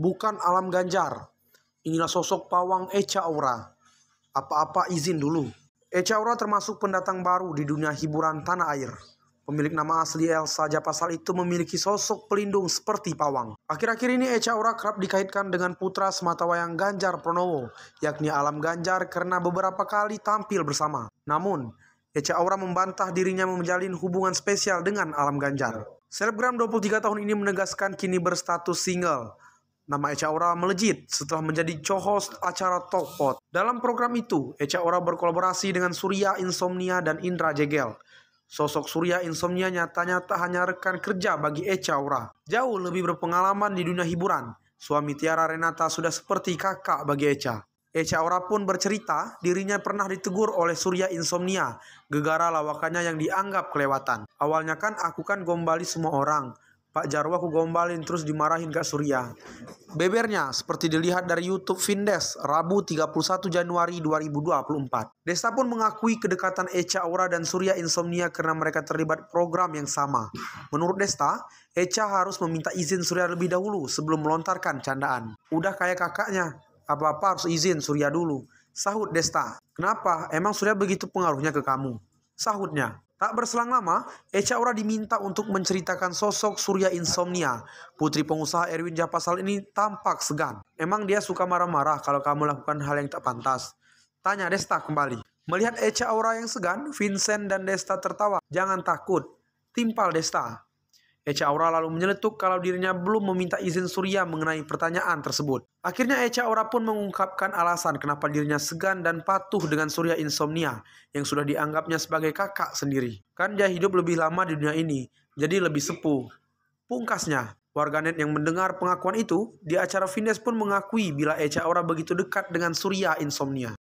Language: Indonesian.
bukan alam ganjar. Inilah sosok pawang Echa Aura. Apa-apa izin dulu. Echa Aura termasuk pendatang baru di dunia hiburan tanah air. Pemilik nama asli Elsa Japasal itu memiliki sosok pelindung seperti pawang. Akhir-akhir ini Echa Aura kerap dikaitkan dengan putra sematawayang Ganjar Pranowo, yakni Alam Ganjar karena beberapa kali tampil bersama. Namun, Echa Aura membantah dirinya menjalin hubungan spesial dengan Alam Ganjar. Selebgram 23 tahun ini menegaskan kini berstatus single. Nama Echa Aura melejit setelah menjadi co-host acara Talkpot. Dalam program itu, Echa Aura berkolaborasi dengan Surya Insomnia dan Indra Jegel. Sosok Surya Insomnia nyatanya tak hanya rekan kerja bagi Echa Aura. Jauh lebih berpengalaman di dunia hiburan. Suami Tiara Renata sudah seperti kakak bagi Echa. Echa Aura pun bercerita dirinya pernah ditegur oleh Surya Insomnia gegara lawakannya yang dianggap kelewatan. Awalnya kan aku kan gombali semua orang. Pak Jarwo aku gombalin terus dimarahin Kak Surya. Bebernya seperti dilihat dari YouTube Vindes Rabu 31 Januari 2024. Desta pun mengakui kedekatan Echa Aura dan Surya Insomnia karena mereka terlibat program yang sama. Menurut Desta, Echa harus meminta izin Surya lebih dahulu sebelum melontarkan candaan. Udah kayak kakaknya, apa-apa harus izin Surya dulu. Sahut Desta. Kenapa? Emang Surya begitu pengaruhnya ke kamu? Sahutnya. Tak berselang lama, Echa Aura diminta untuk menceritakan sosok Surya Insomnia. Putri pengusaha Erwin Japasal ini tampak segan. Emang dia suka marah-marah kalau kamu lakukan hal yang tak pantas? Tanya Desta kembali. Melihat Echa Aura yang segan, Vincent dan Desta tertawa. Jangan takut, timpal Desta. Echa Aura lalu menyeletuk kalau dirinya belum meminta izin Surya mengenai pertanyaan tersebut. Akhirnya Echa Aura pun mengungkapkan alasan kenapa dirinya segan dan patuh dengan Surya Insomnia yang sudah dianggapnya sebagai kakak sendiri. Kan dia hidup lebih lama di dunia ini, jadi lebih sepuh. Pungkasnya, warganet yang mendengar pengakuan itu di acara Vindes pun mengakui bila Echa Aura begitu dekat dengan Surya Insomnia.